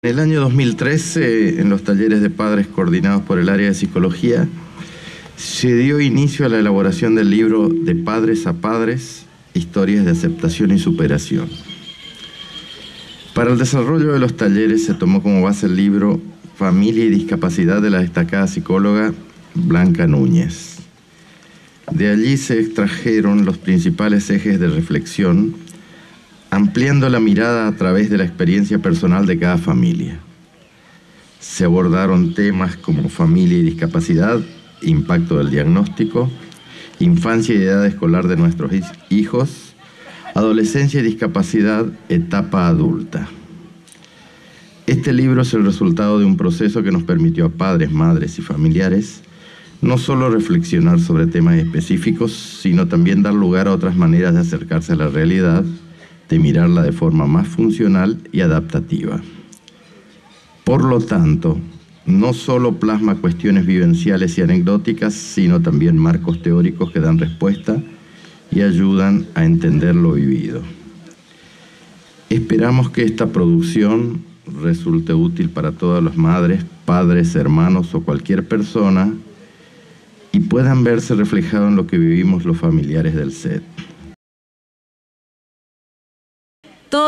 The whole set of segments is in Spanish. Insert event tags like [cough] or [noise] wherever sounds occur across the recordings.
En el año 2013, en los talleres de padres coordinados por el área de psicología, se dio inicio a la elaboración del libro De Padres a Padres, Historias de Aceptación y Superación. Para el desarrollo de los talleres se tomó como base el libro Familia y Discapacidad de la destacada psicóloga Blanca Núñez. De allí se extrajeron los principales ejes de reflexión ampliando la mirada a través de la experiencia personal de cada familia. Se abordaron temas como familia y discapacidad, impacto del diagnóstico, infancia y edad escolar de nuestros hijos, adolescencia y discapacidad, etapa adulta. Este libro es el resultado de un proceso que nos permitió a padres, madres y familiares no solo reflexionar sobre temas específicos, sino también dar lugar a otras maneras de acercarse a la realidad de mirarla de forma más funcional y adaptativa. Por lo tanto, no solo plasma cuestiones vivenciales y anecdóticas, sino también marcos teóricos que dan respuesta y ayudan a entender lo vivido. Esperamos que esta producción resulte útil para todas las madres, padres, hermanos o cualquier persona y puedan verse reflejado en lo que vivimos los familiares del SET.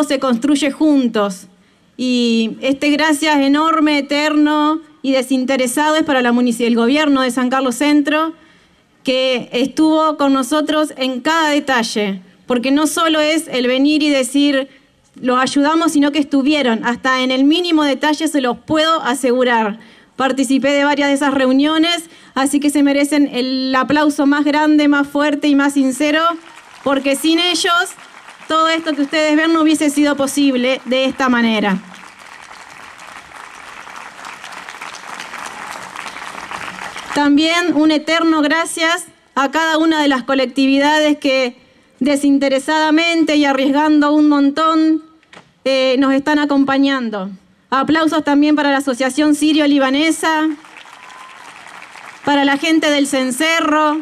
Se construye juntos. Y este gracias enorme, eterno y desinteresado es para la el gobierno de San Carlos Centro, que estuvo con nosotros en cada detalle, porque no solo es el venir y decir los ayudamos, sino que estuvieron, hasta en el mínimo detalle se los puedo asegurar. Participé de varias de esas reuniones, así que se merecen el aplauso más grande, más fuerte y más sincero, porque sin ellos todo esto que ustedes ven no hubiese sido posible de esta manera. También un eterno gracias a cada una de las colectividades que desinteresadamente y arriesgando un montón eh, nos están acompañando. Aplausos también para la Asociación Sirio-Libanesa, para la gente del Cencerro,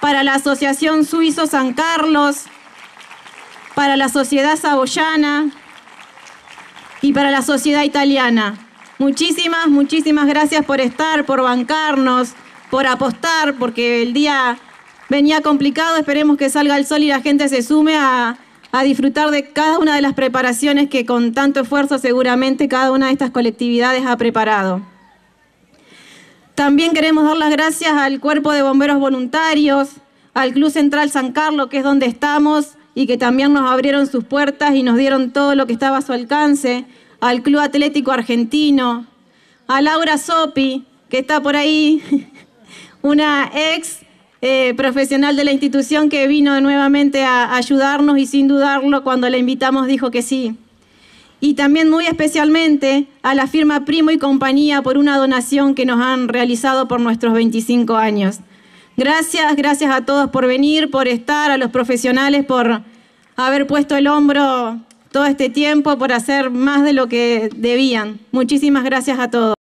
para la Asociación Suizo San Carlos, para la sociedad saboyana y para la sociedad italiana. Muchísimas, muchísimas gracias por estar, por bancarnos, por apostar, porque el día venía complicado. Esperemos que salga el sol y la gente se sume a, a disfrutar de cada una de las preparaciones que con tanto esfuerzo seguramente cada una de estas colectividades ha preparado. También queremos dar las gracias al Cuerpo de Bomberos Voluntarios, al Club Central San Carlos, que es donde estamos, y que también nos abrieron sus puertas y nos dieron todo lo que estaba a su alcance, al Club Atlético Argentino, a Laura Sopi, que está por ahí, [laughs] una ex eh, profesional de la institución que vino nuevamente a ayudarnos y sin dudarlo cuando la invitamos dijo que sí. Y también muy especialmente a la firma Primo y Compañía por una donación que nos han realizado por nuestros 25 años. Gracias, gracias a todos por venir, por estar, a los profesionales por haber puesto el hombro todo este tiempo, por hacer más de lo que debían. Muchísimas gracias a todos.